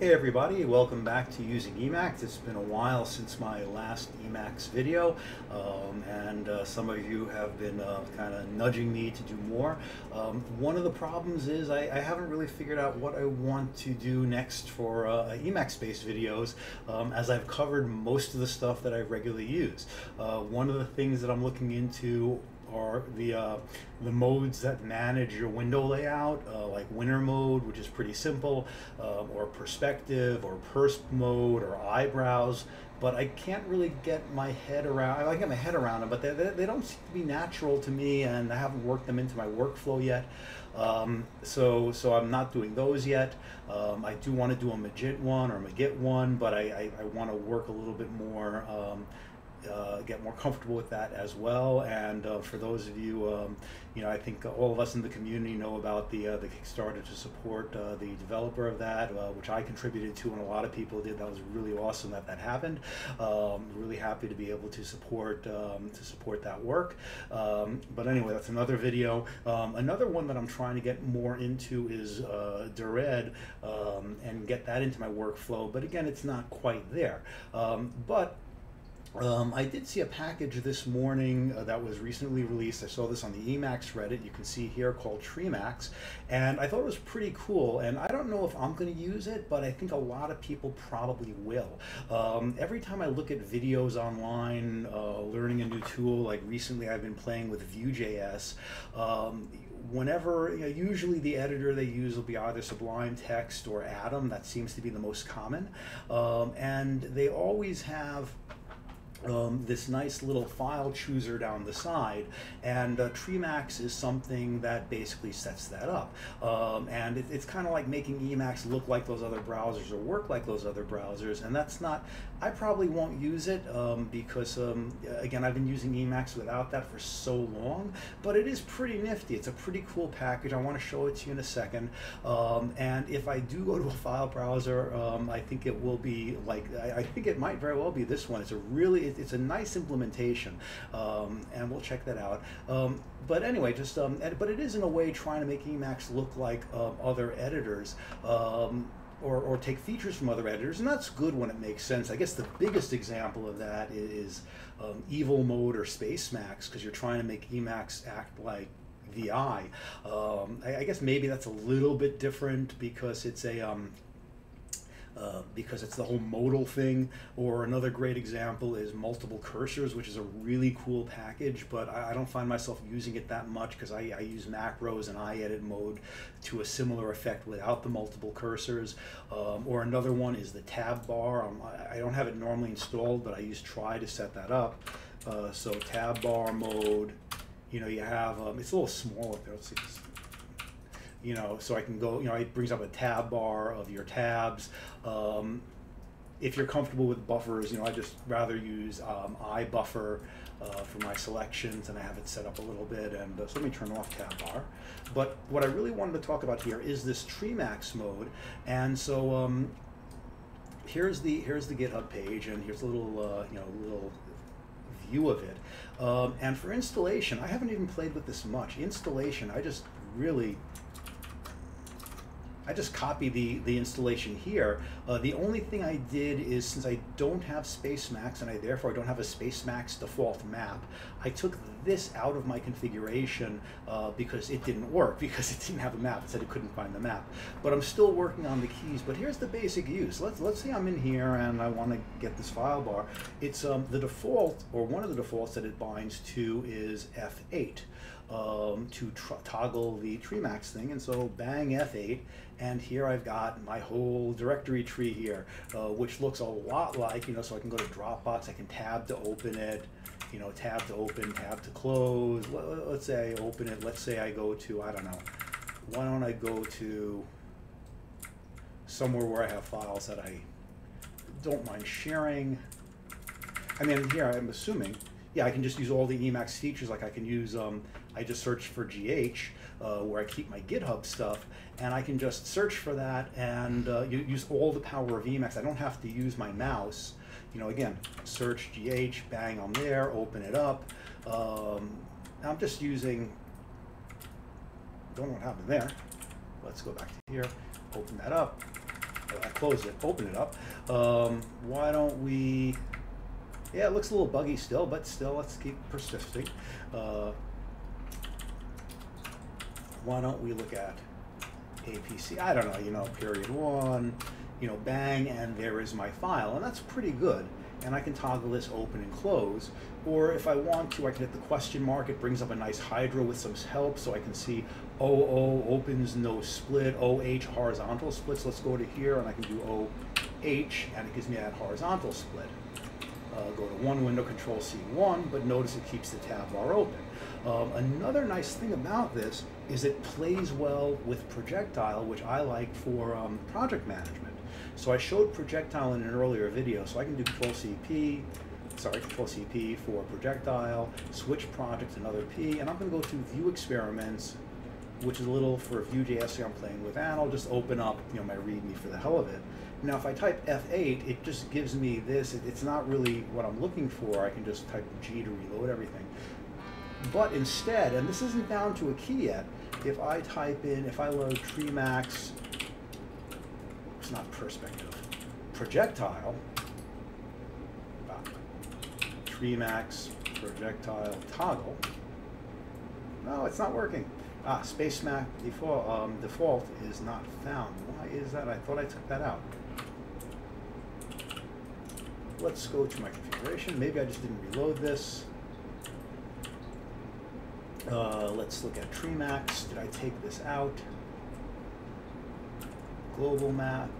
Hey everybody, welcome back to Using Emacs. It's been a while since my last Emacs video um, and uh, some of you have been uh, kind of nudging me to do more. Um, one of the problems is I, I, haven't really figured out what I want to do next for uh, Emacs based videos um, as I've covered most of the stuff that I regularly use. Uh, one of the things that I'm looking into are the uh, the modes that manage your window layout, uh, like winner mode, which is pretty simple, um, or perspective, or persp mode, or eyebrowse. But I can't really get my head around. I get my head around them, but they, they, they don't seem to be natural to me, and I haven't worked them into my workflow yet. Um, so so I'm not doing those yet. Um, I do want to do a Magit one or a Magit one, but I, I, I want to work a little bit more. Uh, get more comfortable with that as well. And uh, for those of you, um, you know, I think all of us in the community know about the uh, the Kickstarter to support uh, the developer of that, uh, which I contributed to, and a lot of people did. That was really awesome that that happened. Um, really happy to be able to support um, to support that work. Um, but anyway, that's another video. Um, another one that I'm trying to get more into is uh, um, and get that into my workflow. But again, it's not quite there. but um, I did see a package this morning uh, that was recently released. I saw this on the Emacs Reddit. You can see here called Treemacs, and I thought it was pretty cool. And I don't know if I'm going to use it, but I think a lot of people probably will. Um, every time I look at videos online, uh, learning a new tool, like recently I've been playing with Vue.js. Um, whenever you know, usually the editor they use will be either Sublime Text or Atom. That seems to be the most common, um, and they always have um, this nice little file chooser down the side and uh, is something that basically sets that up. Um, and it, it's kind of like making Emacs look like those other browsers or work like those other browsers and that's not I probably won't use it um, because um, again I've been using Emacs without that for so long but it is pretty nifty. It's a pretty cool package. I want to show it to you in a second. Um, and if I do go to a file browser um, I think it will be like I, I think it might very well be this one. It's a really it, it's a nice implementation, um, and we'll check that out. Um, but anyway, just um, but it is in a way trying to make Emacs look like um, other editors. Um, or, or take features from other editors, and that's good when it makes sense. I guess the biggest example of that is um, Evil Mode or Spacemacs, because you're trying to make Emacs act like VI. Um, I, I, guess maybe that's a little bit different because it's a um, uh, because it's the whole modal thing. Or another great example is multiple cursors, which is a really cool package, but I, I don't find myself using it that much because I, I, use macros and iEdit mode to a similar effect without the multiple cursors. Um, or another one is the tab bar. Um, I, I, don't have it normally installed, but I use try to set that up. Uh, so tab bar mode, you know, you have, um, it's a little smaller. Let's see you know, so I can go, you know, it brings up a tab bar of your tabs. Um, if you're comfortable with buffers, you know, I just rather use um, iBuffer uh, for my selections and I have it set up a little bit. And uh, so let me turn off tab bar. But what I really wanted to talk about here is this Treemacs mode. And so um, here's the here's the GitHub page, and here's a little uh, you know a little view of it. Um, and for installation, I haven't even played with this much. Installation, I just really I just copy the, the installation here. Uh, the only thing I did is since I don't have Spacemacs and I therefore don't have a Spacemacs default map, I took this out of my configuration uh, because it didn't work, because it didn't have a map. It said it couldn't find the map. But I'm still working on the keys. But here's the basic use. Let's, let's say I'm in here and I want to get this file bar. It's um, the default, or one of the defaults that it binds to is F8 um, to toggle the Treemacs thing. And so bang F8, and here I've got my whole directory tree here, uh, which looks a lot like, you know, so I can go to Dropbox, I can tab to open it, you know, tab to open, tab to close. Let's say I open it, let's say I go to, I don't know, why don't I go to somewhere where I have files that I don't mind sharing. I mean, here I'm assuming yeah, I can just use all the Emacs features. Like I can use, um, I just search for GH, uh, where I keep my GitHub stuff, and I can just search for that and uh, use all the power of Emacs. I don't have to use my mouse. You know, again, search GH, bang on there, open it up. Um, I'm just using, don't know what happened there. Let's go back to here, open that up. I closed it, open it up. Um, why don't we, yeah, it looks a little buggy still, but still, let's keep persisting. Uh, why don't we look at APC? I don't know, you know, period one, you know, bang, and there is my file, and that's pretty good. And I can toggle this open and close. Or if I want to, I can hit the question mark. It brings up a nice hydra with some help, so I can see OO opens no split, OH horizontal splits. Let's go to here, and I can do OH, and it gives me that horizontal split. Uh, go to one window, Control C1, but notice it keeps the tab bar open. Um, another nice thing about this is it plays well with projectile, which I like for um, project management. So I showed projectile in an earlier video, so I can do Control CP, sorry, Control CP for projectile, switch project, another P, and I'm going to go to Vue Experiments, which is a little for Vue.js I'm playing with, and I'll just open up you know my README for the hell of it. Now, if I type F8, it just gives me this. it's not really what I'm looking for. I can just type G to reload everything. But instead, and this isn't down to a key yet, if I type in, if I load Treemacs, it's not perspective, projectile, Treemacs projectile toggle, no, it's not working. Ah, space Mac default, um, default is not found. Why is that? I thought I took that out. Let's go to my configuration. Maybe I just didn't reload this. Uh, let's look at Treemacs. Did I take this out? Global map.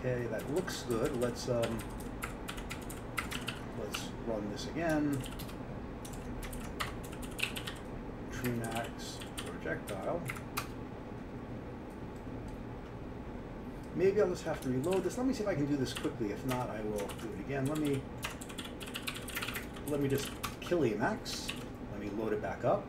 Okay, that looks good. Let's um, let's run this again. Treemacs projectile. Maybe I'll just have to reload this. Let me see if I can do this quickly. If not, I will do it again. Let me let me just kill Emacs. Let me load it back up.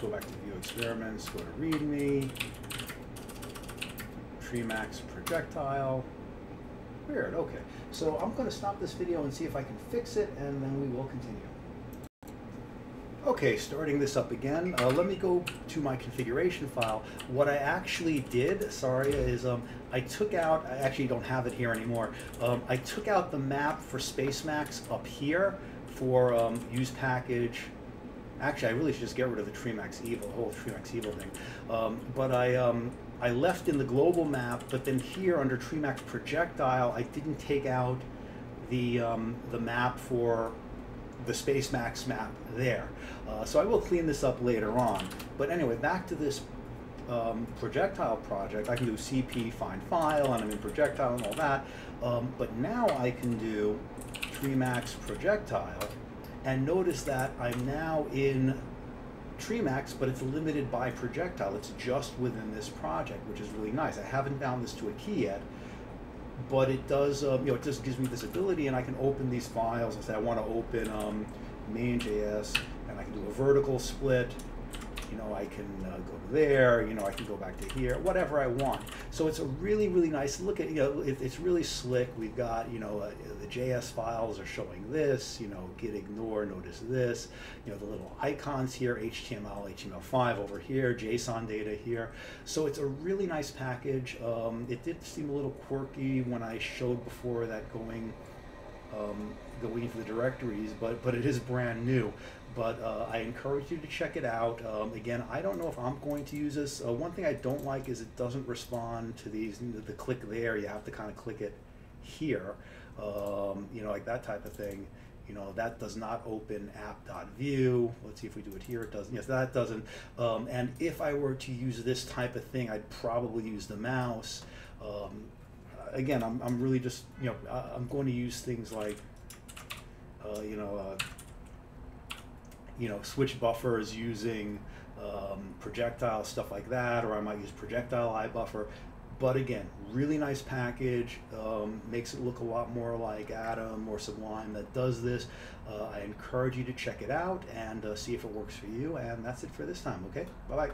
Go back to vue experiments, go to readme, Treemacs projectile. Weird, okay. So I'm going to stop this video and see if I can fix it, and then we will continue. Okay, starting this up again. Uh, let me go to my configuration file. What I actually did, sorry, is um, I took out, I actually don't have it here anymore, um, I took out the map for Spacemacs up here for um, use package. Actually, I really should just get rid of the Treemacs Evil, the whole Treemacs Evil thing. Um, but I, um, I left in the global map, but then here under Treemacs projectile, I didn't take out the, um, the map for the Spacemacs map there. Uh, so I will clean this up later on. But anyway, back to this um, projectile project. I can do CP find file, and I'm in projectile and all that. Um, but now I can do Treemacs projectile, and notice that I'm now in Treemacs, but it's limited by projectile. It's just within this project, which is really nice. I haven't bound this to a key yet, but it does, um, you know, it just gives me this ability, and I can open these files. I say I want to open um, main.js, and I can do a vertical split, you know, I can uh, go there, you know, I can go back to here, whatever I want. So it's a really, really nice look at, you know, it, it's really slick. We've got, you know, uh, the JS files are showing this, you know, git ignore, notice this, you know, the little icons here, HTML, HTML5 over here, JSON data here. So it's a really nice package. Um, it did seem a little quirky when I showed before that going, um, going into the directories, but, but it is brand new but uh, I encourage you to check it out. Um, again, I don't know if I'm going to use this. Uh, one thing I don't like is it doesn't respond to these, the click there, you have to kind of click it here, um, you know, like that type of thing. You know, that does not open app.vue. Let's see if we do it here. It doesn't. Yes, that doesn't. Um, and if I were to use this type of thing, I'd probably use the mouse. Um, again, I'm, I'm really just, you know, I'm going to use things like, uh, you know, uh, you know, switch buffers using um, projectile, stuff like that, or I might use projectile iBuffer. But again, really nice package, um, makes it look a lot more like Atom or Sublime that does this. Uh, I encourage you to check it out and uh, see if it works for you. And that's it for this time, okay? Bye-bye.